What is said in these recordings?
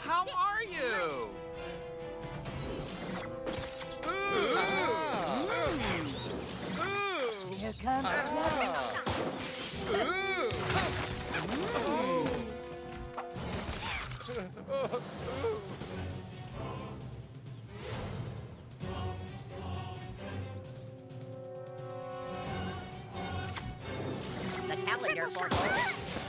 How are you? Here comes The calendar for this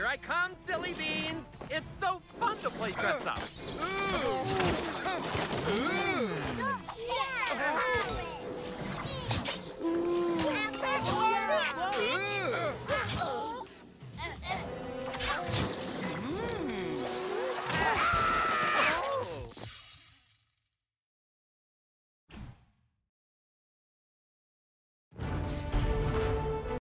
Here I come, silly beans. It's so fun to play dress up. Don't